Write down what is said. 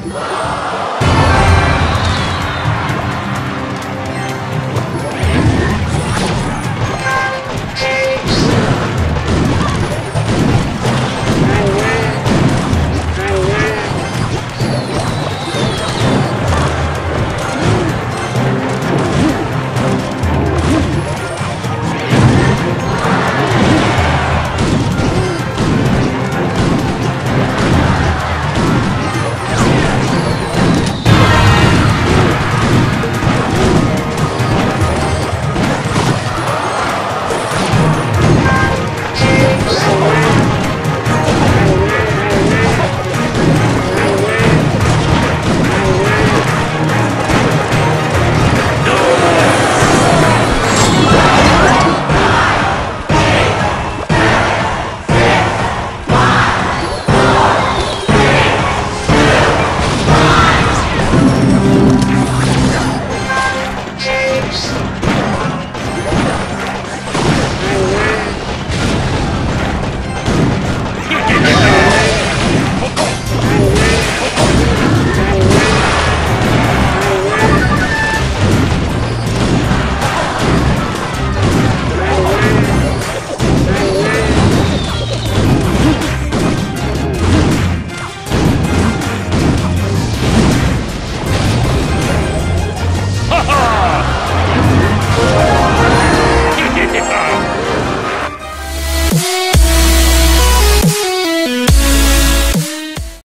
Whoa!